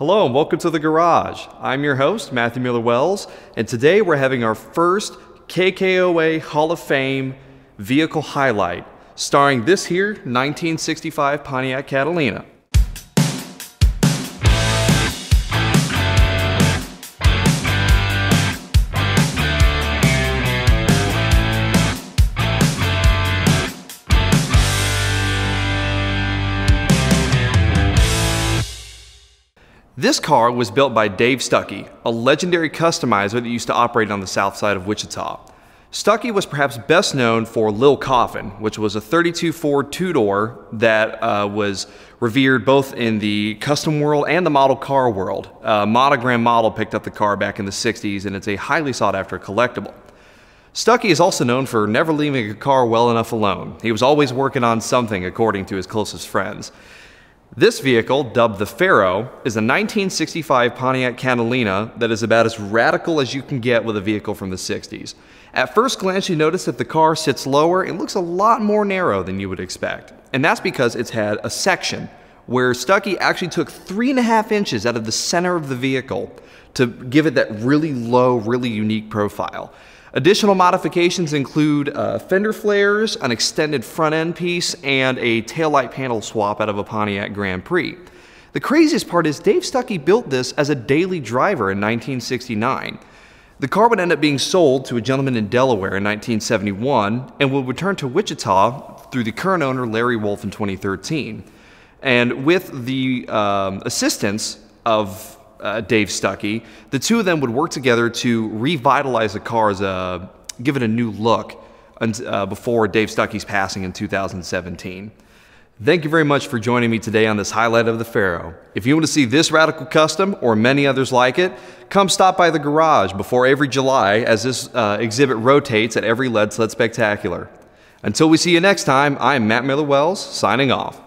Hello and welcome to the garage. I'm your host, Matthew Miller Wells, and today we're having our first KKOA Hall of Fame vehicle highlight, starring this here 1965 Pontiac Catalina. This car was built by Dave Stuckey, a legendary customizer that used to operate on the south side of Wichita. Stuckey was perhaps best known for Lil Coffin, which was a 32 Ford two-door that uh, was revered both in the custom world and the model car world. A monogram model picked up the car back in the 60s, and it's a highly sought-after collectible. Stuckey is also known for never leaving a car well enough alone. He was always working on something, according to his closest friends. This vehicle, dubbed the Pharaoh, is a 1965 Pontiac Catalina that is about as radical as you can get with a vehicle from the 60s. At first glance, you notice that the car sits lower and looks a lot more narrow than you would expect. And that's because it's had a section where Stuckey actually took three and a half inches out of the center of the vehicle to give it that really low, really unique profile. Additional modifications include uh, fender flares, an extended front end piece, and a taillight panel swap out of a Pontiac Grand Prix. The craziest part is Dave Stuckey built this as a daily driver in 1969. The car would end up being sold to a gentleman in Delaware in 1971 and will return to Wichita through the current owner Larry Wolf in 2013. And with the um, assistance of uh, Dave Stuckey, the two of them would work together to revitalize the car as a, give it a new look uh, before Dave Stuckey's passing in 2017. Thank you very much for joining me today on this highlight of the Pharaoh. If you want to see this radical custom or many others like it, come stop by the garage before every July as this uh, exhibit rotates at every Lead Sled Spectacular. Until we see you next time, I'm Matt Miller Wells, signing off.